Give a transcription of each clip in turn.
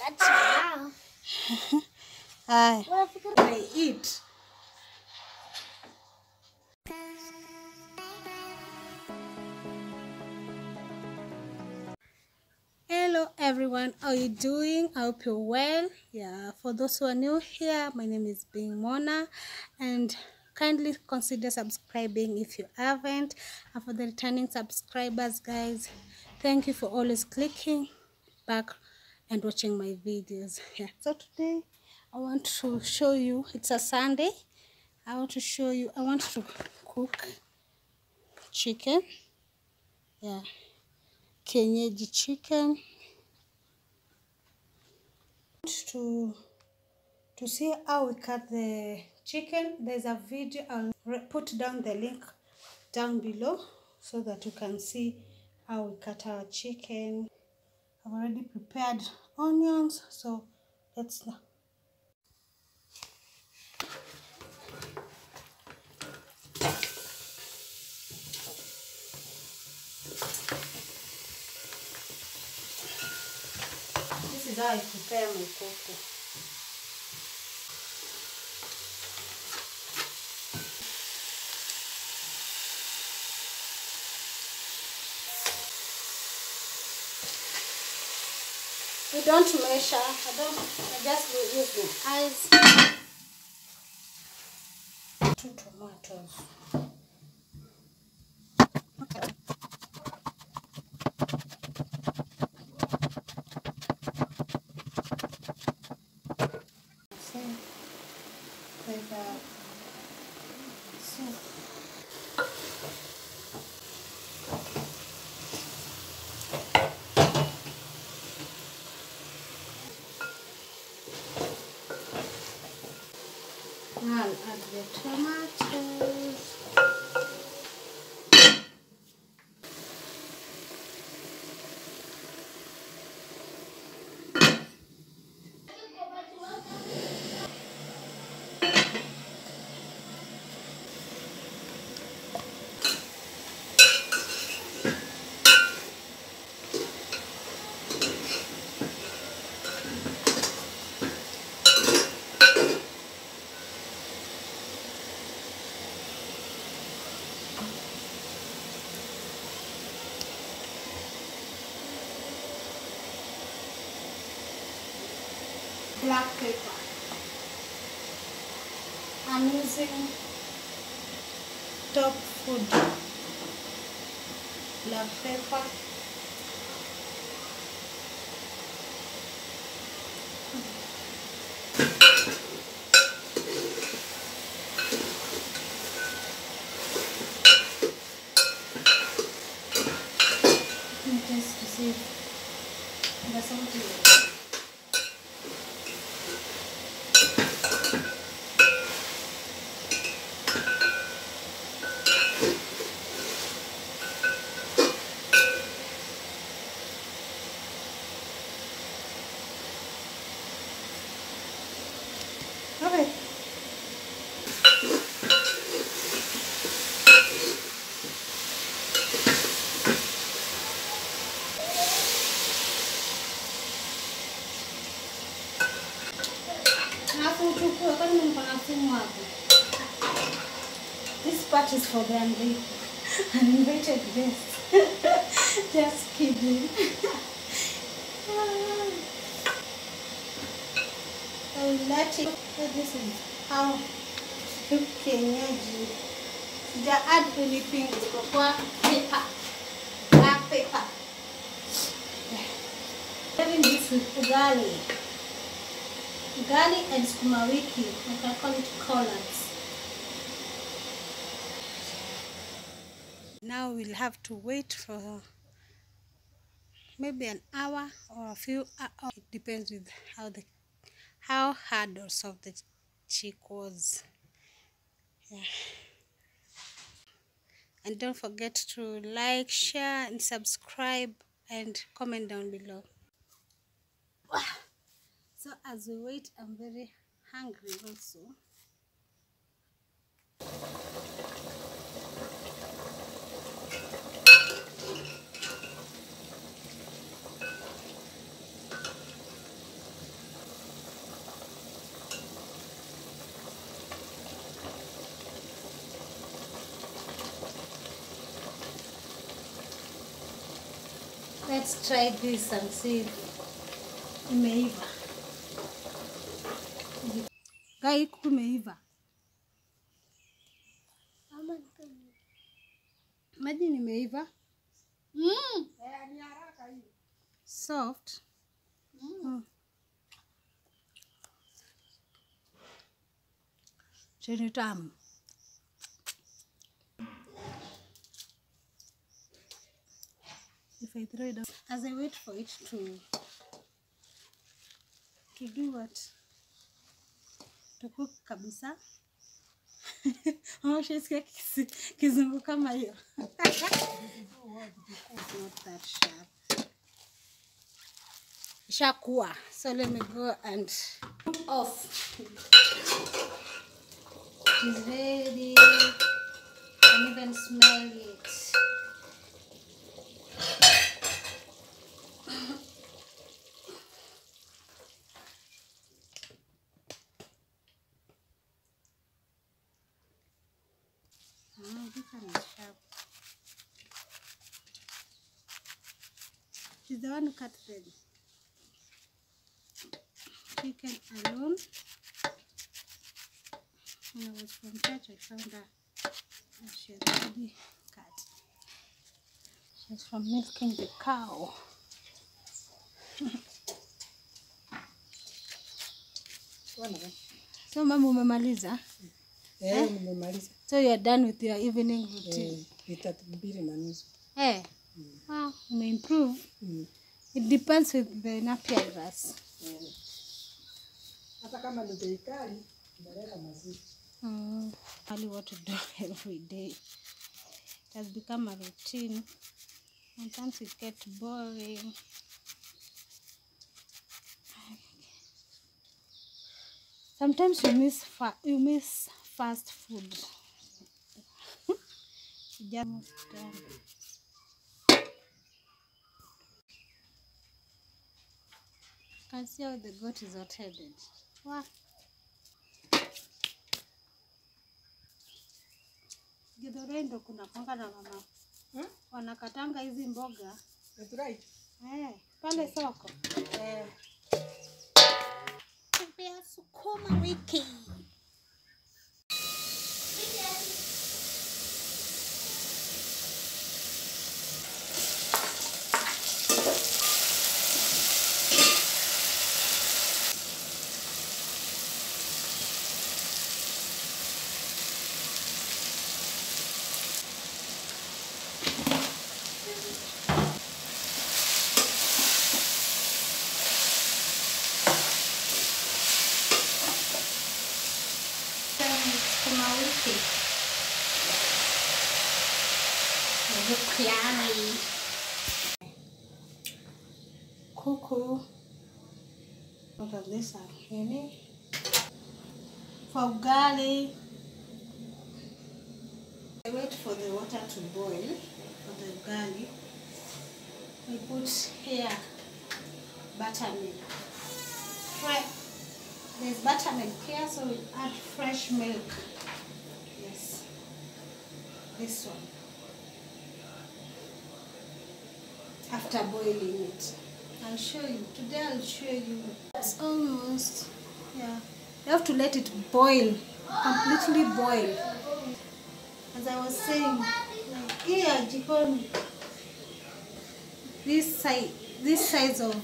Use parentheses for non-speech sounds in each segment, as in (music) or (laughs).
That's now. Haya, (laughs) Well, I. I eat. Hello everyone, how are you doing? I hope you're well. Yeah, for those who are new here, my name is Bing Mona and kindly consider subscribing if you haven't. And for the returning subscribers, guys, thank you for always clicking back and watching my videos. (laughs) Yeah, so today I want to show you, it's a Sunday. I want to show you, I want to cook chicken. Yeah, Kenyeji chicken to to see how we cut the chicken there's a video i'll put down the link down below so that you can see how we cut our chicken i've already prepared onions so let's this is how i prepare my cocoa We don't measure. I don't. I just use my eyes. Two tomatoes. Black pepper. I'm using top food. Black pepper. For the unrated. Unrated guests. Just kidding. I (laughs) will oh, let it. This is how cook kienyeji. Sija add anything isipokuwa pepper. Black pepper. Having this with ugali. Ugali and sukuma wiki. I can call it collards. Now we'll have to wait for maybe an hour or a few hours. It depends with how the how hard or soft the cheek was. Yeah. And don't forget to like, share, and subscribe and comment down below. So as we wait, I'm very hungry also. Let's try this and see imeiva. Gai, kuku imeiva. Imagine imeiva. Mm. Soft. Mm. Chini tamu. If I throw it down, as I wait for it to to do what? To cook kabisa. (laughs) Umeshasikia kisi- kizungu kama hiyo? (laughs) Not that sharp. Ishakuwa. So let me go and off. it's ready. I can even smell it. Ah, this one is sharp. She's the one who cut the chicken alone. When I was from church, I found her. and She had already cut. She's from milking the cow. (laughs) So mama umemaliza? Eh, nimemaliza. So you are done with your evening routine? Eh, lita mbili na nusu. Eh. Wow, umeimprove. Mm. It depends with the napier grass. Hata kama ni bei kali, inaleta mazuri. Mm. Only what to do (laughs) every day. It has become a routine. Sometimes it gets boring. Sometimes you miss fa- you miss fast food. (laughs) Just done. Can see how the goat is hot headed. Wow. Githurai ndo kuna kwanga na mama Hmm? wanakatanga hizi mboga That's right. eh, pale soko Eh, sukuma wiki. Look yummy. Kuku. What this are really? For garlic, I wait for the water to boil for the garlic. We put here buttermilk. Fre- There's buttermilk here, so we add fresh milk. Yes. This one. After boiling it. I'll show you. Today I'll show you. It's almost, yeah. You have to let it boil, completely boil. As I was saying, like here jikoni, this size, this size of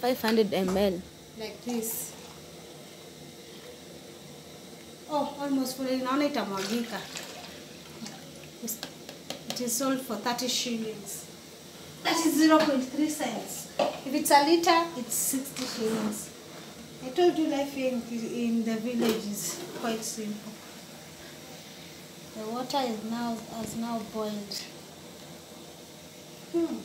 500 ml. like this. Oh, almost full. Naona itamwagika. It's- It is sold for 30 shillings. That is 0.3 cents. If it's a liter, it's 60 shillings. I told you life in, in the village is quite simple. The water is now has now boiled. Hmm.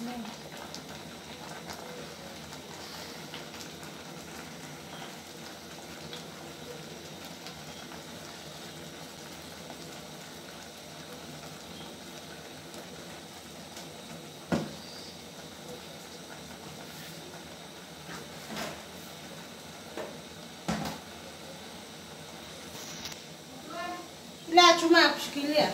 lá, né? لا تمام بشكل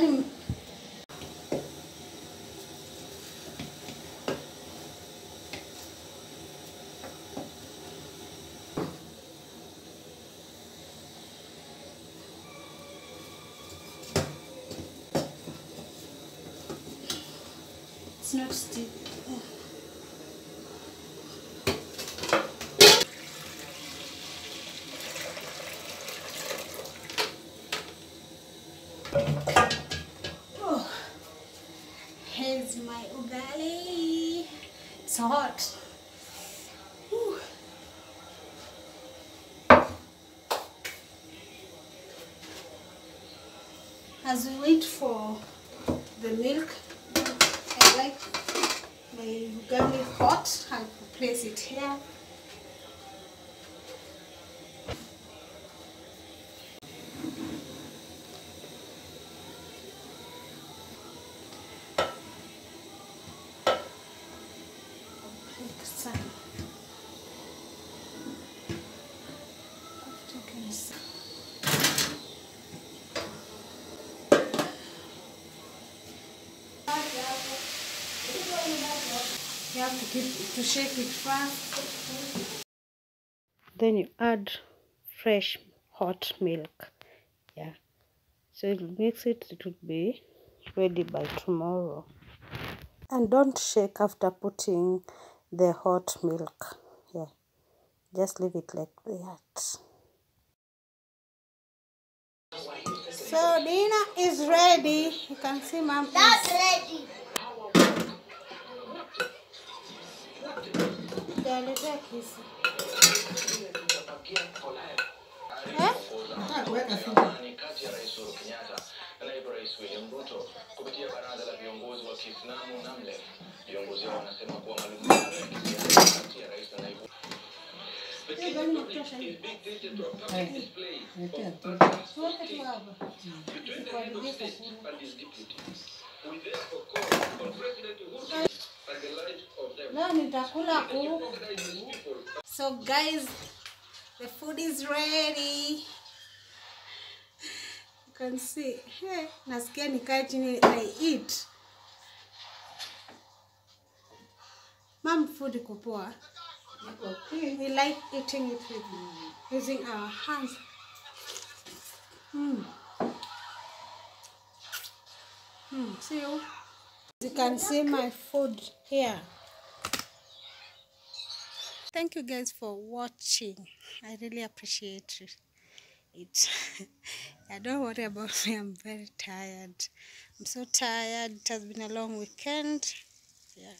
It's not still. Oh, here's my ugali. It's hot. Whew. As we wait for the milk, I like my ugali hot. I'll place it here. Like some. You have to keep to shake it first. Then you add fresh hot milk. Yeah. So you'll mix it, it will be ready by tomorrow. And don't shake after putting the hot milk. Yeah. Just leave it like that. So dinner is ready. You can see mom is ready. Nitaletea kisu. Eh? Nataka kuweka figa. kati ya Rais Uhuru Kenyatta naibu Rais William Ruto kupitia baraza la viongozi wa Kiislamu NAMLEF. Viongozi hao wanasema kuwa mazungumzo ya kisiasa kati ya rais na naibu Leo nitakula kuku. So guys, the food is ready. You can see. Hey, nasikia nikae chini I eat. Mom, food iko poa. We like eating it with using our hands. Mm. Mm, see you. You can see my food here. Thank you guys for watching. I really appreciate it. (laughs) yeah, don't worry about me. I'm very tired. I'm so tired. It has been a long weekend. Yeah.